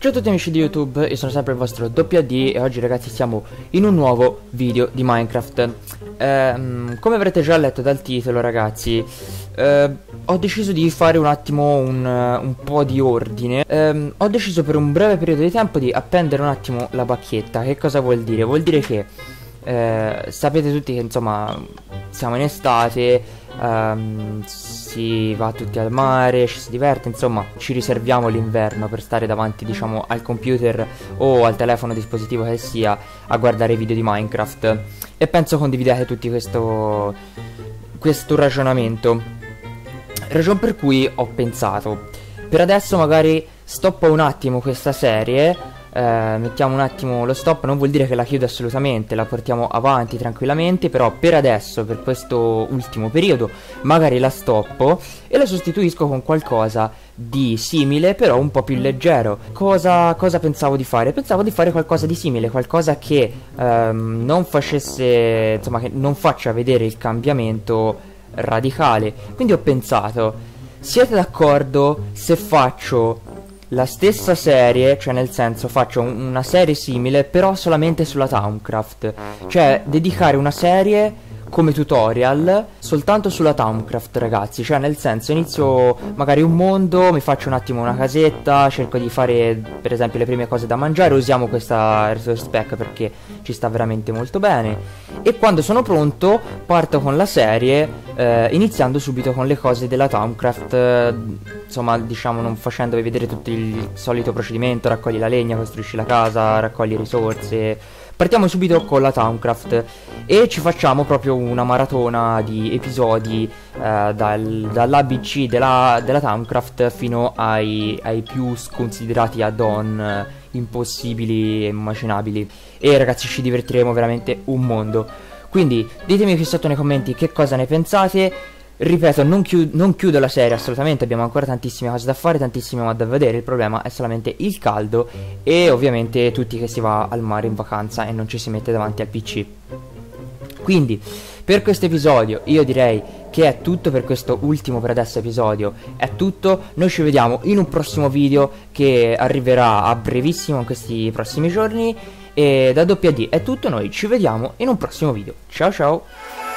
Ciao a tutti amici di YouTube, io sono sempre il vostro WD e oggi ragazzi siamo in un nuovo video di Minecraft. Ehm, Come avrete già letto dal titolo ragazzi, eh, ho deciso di fare un attimo un, un po' di ordine. Ehm, Ho deciso per un breve periodo di tempo di appendere un attimo la bacchetta, che cosa vuol dire? Vuol dire che eh, sapete tutti che insomma siamo in estate um, si va tutti al mare, ci si diverte, insomma ci riserviamo l'inverno per stare davanti diciamo al computer o al telefono dispositivo che sia a guardare video di Minecraft. E penso condividete tutti questo, questo ragionamento. Ragione per cui ho pensato. Per adesso magari stoppo un attimo questa serie eh, mettiamo un attimo lo stop, non vuol dire che la chiudo assolutamente, la portiamo avanti tranquillamente, però per adesso, per questo ultimo periodo, magari la stoppo e la sostituisco con qualcosa di simile, però un po' più leggero. Cosa, cosa pensavo di fare? Pensavo di fare qualcosa di simile, qualcosa che ehm, non facesse, insomma, che non faccia vedere il cambiamento radicale. Quindi ho pensato, siete d'accordo se faccio la stessa serie, cioè nel senso faccio un, una serie simile però solamente sulla Towncraft, cioè dedicare una serie come tutorial soltanto sulla Towncraft ragazzi. Cioè nel senso inizio magari un mondo mi faccio un attimo una casetta cerco di fare per esempio le prime cose da mangiare. Usiamo questa resource pack perché ci sta veramente molto bene. E quando sono pronto parto con la serie eh, iniziando subito con le cose della Towncraft eh, insomma diciamo non facendovi vedere tutto il solito procedimento. Raccogli la legna costruisci la casa raccogli risorse Partiamo subito con la Towncraft e ci facciamo proprio una maratona di episodi eh, dal, dall'ABC della, della Towncraft fino ai, ai più sconsiderati add-on eh, impossibili e immaginabili. E ragazzi ci divertiremo veramente un mondo. Quindi ditemi qui sotto nei commenti che cosa ne pensate Ripeto, non, chiud non, chiudo la serie assolutamente, abbiamo ancora tantissime cose da fare, tantissime mod da vedere, il problema è solamente il caldo e ovviamente tutti che si va al mare in vacanza e non ci si mette davanti al PC. Quindi, per questo episodio io direi che è tutto per questo ultimo per adesso episodio, è tutto, noi ci vediamo in un prossimo video che arriverà a brevissimo in questi prossimi giorni e da WD è tutto, noi ci vediamo in un prossimo video, ciao ciao!